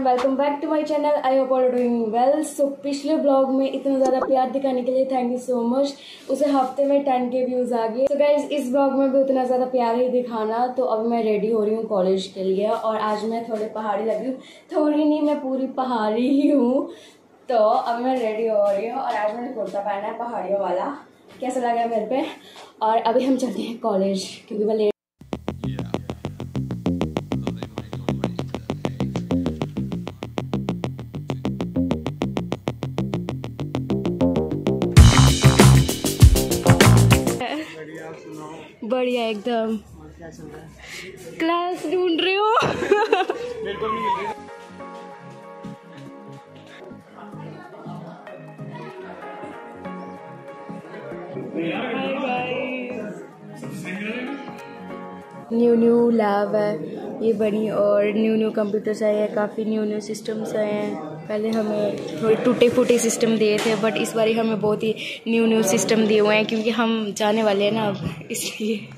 Welcome back to my channel I hope all doing well so पिछले blog में इतना ज़्यादा प्यार दिखाने के लिए थैंक यू सो मच उसे हफ़्ते में टेन के व्यूज़ आ गए. तो गाइस इस ब्लॉग में भी उतना ज़्यादा प्यार ही दिखाना तो अब मैं रेडी हो रही हूँ कॉलेज के लिए और आज मैं थोड़ी पहाड़ी लगी हूँ. थोड़ी नहीं, मैं पूरी पहाड़ी ही हूँ. तो अब मैं रेडी हो रही हूँ और आज मैंने कुर्ता पहना है पहाड़ियों वाला। कैसा लगा मेरे पे? और अभी हम चलते हैं कॉलेज क्योंकि मैं लेट बढ़िया एकदम। क्लास ढूंढ रही हूँ। न्यू न्यू लैब है, ये बनी और न्यू न्यू कंप्यूटर्स आए हैं, काफ़ी न्यू न्यू सिस्टम्स आए हैं। पहले हमें थोड़े टूटे फूटे सिस्टम दिए थे बट इस बार हमें बहुत ही न्यू न्यू सिस्टम दिए हुए हैं, क्योंकि हम जाने वाले हैं ना अब, इसलिए।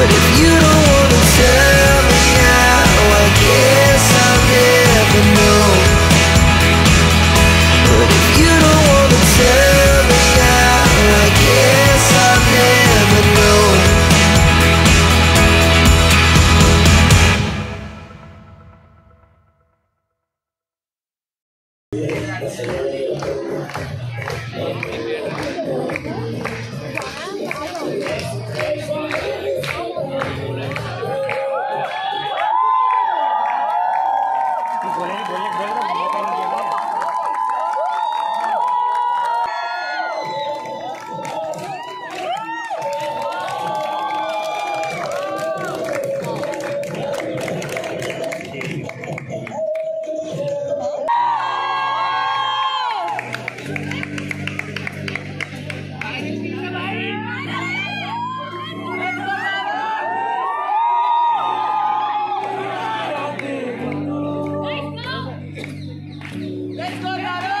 But if you बोलेंगे बोलेंगे बोल रहा Let's go, Maro!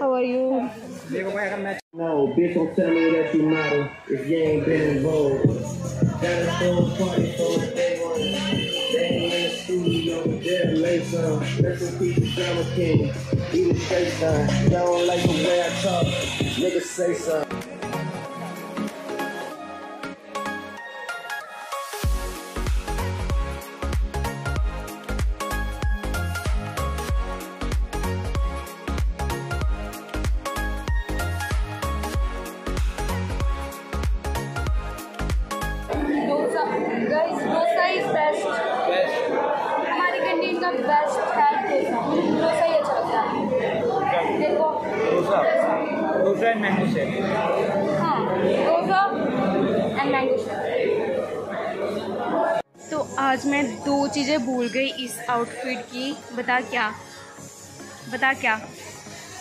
How are you? No, bitch, don't tell me that you model if you ain't been involved. Got a full party for day one. They ain't in the studio, they're late some. Rest Drama King. Eat a straight son. Y'all don't like the way I talk. Niggas say something. हाँ तो आज मैं दो चीज़ें भूल गई इस outfit की। बता क्या? बता क्या?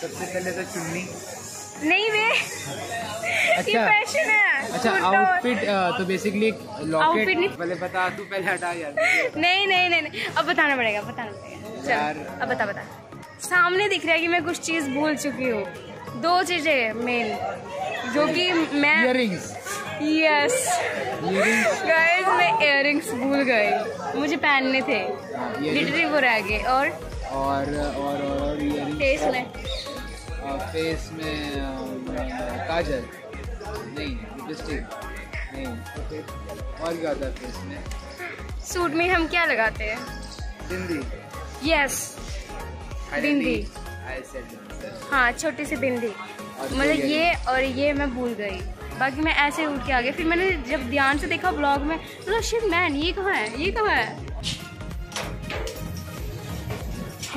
सबसे पहले तो चुन्नी। नहीं वे। ये अच्छा। फ़ैशन है। अच्छा आउटफिट तो बेसिकली लॉकेट पहले बता तू पहले हटा यार। नहीं नहीं नहीं नहीं। अब बताना पड़ेगा बताना पड़ेगा। चल अब बता बता। सामने दिख रहा है कि मैं कुछ चीज़ भूल चुकी हूँ। दो चीज़ें मेन जो कि मैं इयरिंग्स यस गाइस मैं इयरिंग्स भूल गई। मुझे पहनने थे। लिटरली वो रह गए। और? और और और फेस में? फेस में काजल. नहीं लिपस्टिक नहीं और क्या होता है फेस में? सूट में हम क्या लगाते हैं? बिंदी यस बिंदी हाँ छोटी सी बिंदी। मतलब ये और ये मैं भूल गई। बाकी मैं ऐसे उठ के आ गई। फिर मैंने जब ध्यान से देखा ब्लॉग में तो शिट मैन ये कहाँ है? ये कहाँ है?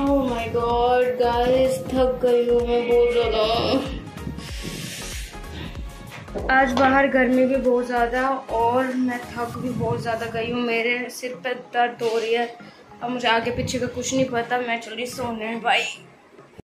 ओह माय गॉड गाइस थक गई हूँ मैं बहुत ज़्यादा। आज बाहर गर्मी भी बहुत ज़्यादा और मैं थक भी बहुत ज़्यादा गई हूँ। मेरे सिर पे दर्द हो रही है। अब मुझे आगे पीछे का कुछ नहीं पता। मैं चल सोने भाई।